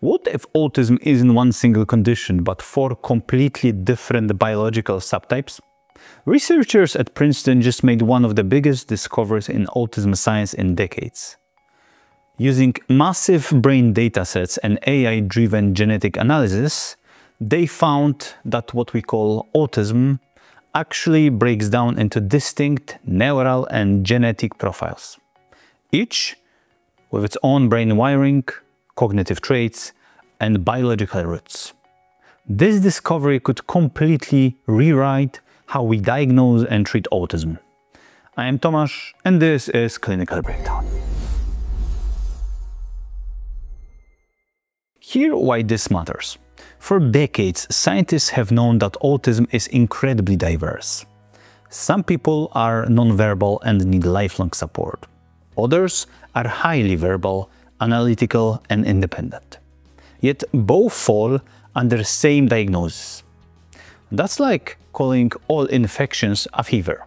What if autism isn't one single condition, but four completely different biological subtypes? Researchers at Princeton just made one of the biggest discoveries in autism science in decades. Using massive brain datasets and AI-driven genetic analysis, they found that what we call autism actually breaks down into distinct neural and genetic profiles, each with its own brain wiring, cognitive traits, and biological roots. This discovery could completely rewrite how we diagnose and treat autism. I am Tomasz, and this is Clinical Breakdown. Here why this matters. For decades, scientists have known that autism is incredibly diverse. Some people are nonverbal and need lifelong support. Others are highly verbal, analytical and independent. Yet both fall under the same diagnosis. That's like calling all infections a fever,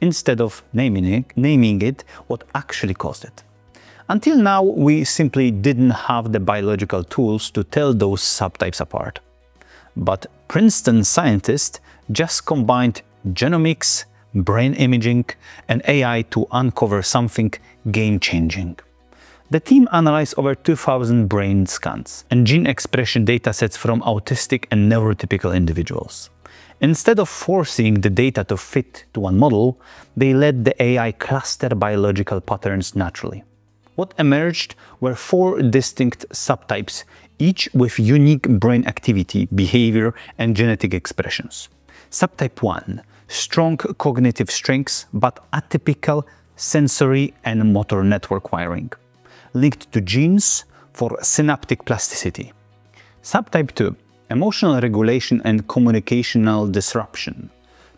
instead of naming it, naming it what actually caused it. Until now, we simply didn't have the biological tools to tell those subtypes apart. But Princeton scientists just combined genomics, brain imaging, and AI to uncover something game-changing. The team analyzed over 2,000 brain scans and gene expression datasets from autistic and neurotypical individuals. Instead of forcing the data to fit to one model, they let the AI cluster biological patterns naturally what emerged were four distinct subtypes, each with unique brain activity, behavior, and genetic expressions. Subtype 1 strong cognitive strengths but atypical sensory and motor network wiring, linked to genes for synaptic plasticity. Subtype 2 emotional regulation and communicational disruption,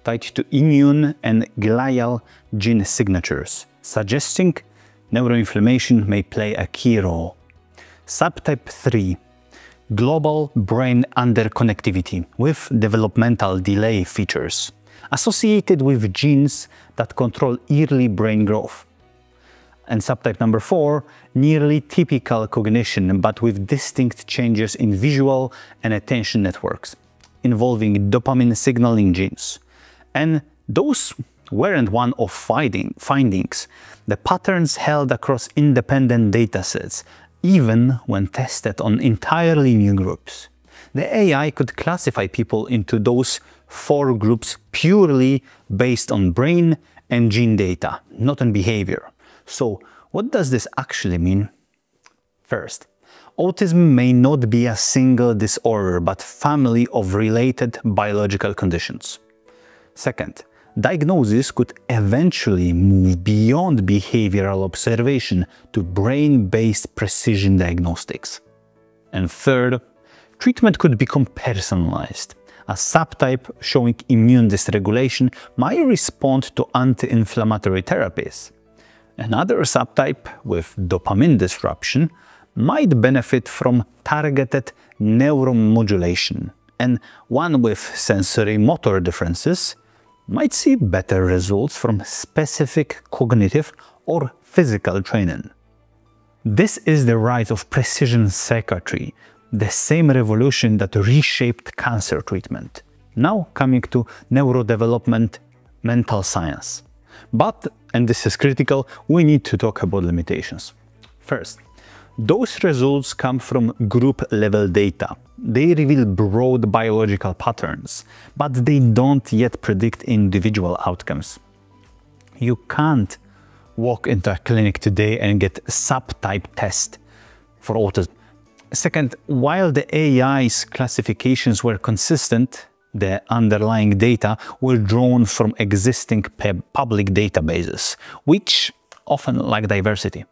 tied to immune and glial gene signatures, suggesting neuroinflammation may play a key role. Subtype 3 global brain underconnectivity with developmental delay features associated with genes that control early brain growth. And subtype number 4 nearly typical cognition but with distinct changes in visual and attention networks involving dopamine signaling genes. And those weren't one of finding, findings. The patterns held across independent datasets, even when tested on entirely new groups. The AI could classify people into those four groups purely based on brain and gene data, not on behavior. So what does this actually mean? First, autism may not be a single disorder, but family of related biological conditions. Second, diagnosis could eventually move beyond behavioral observation to brain-based precision diagnostics. And third, treatment could become personalized. A subtype showing immune dysregulation might respond to anti-inflammatory therapies. Another subtype with dopamine disruption might benefit from targeted neuromodulation, and one with sensory motor differences might see better results from specific cognitive or physical training. This is the rise of precision psychiatry, the same revolution that reshaped cancer treatment. Now coming to neurodevelopment, mental science. But, and this is critical, we need to talk about limitations. First, those results come from group-level data. They reveal broad biological patterns, but they don't yet predict individual outcomes. You can't walk into a clinic today and get subtype test for autism. Second, while the AI's classifications were consistent, the underlying data were drawn from existing public databases, which often lack diversity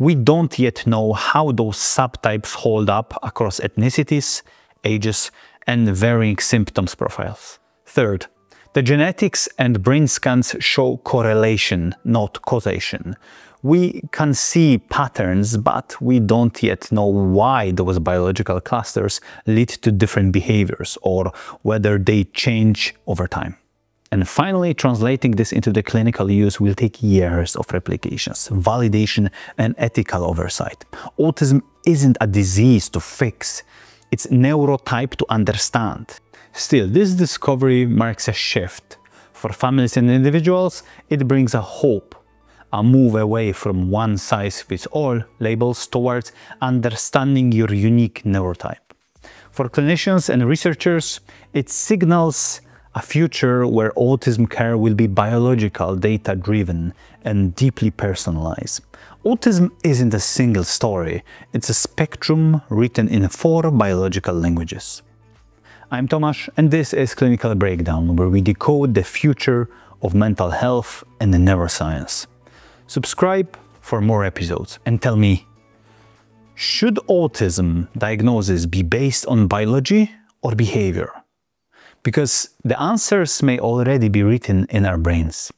we don't yet know how those subtypes hold up across ethnicities, ages, and varying symptoms profiles. Third, the genetics and brain scans show correlation, not causation. We can see patterns, but we don't yet know why those biological clusters lead to different behaviors or whether they change over time. And finally, translating this into the clinical use will take years of replications, validation, and ethical oversight. Autism isn't a disease to fix, it's neurotype to understand. Still, this discovery marks a shift. For families and individuals, it brings a hope, a move away from one-size-fits-all labels towards understanding your unique neurotype. For clinicians and researchers, it signals a future where autism care will be biological, data-driven, and deeply personalized. Autism isn't a single story, it's a spectrum written in four biological languages. I'm Tomasz, and this is Clinical Breakdown, where we decode the future of mental health and neuroscience. Subscribe for more episodes and tell me, should autism diagnosis be based on biology or behavior? Because the answers may already be written in our brains.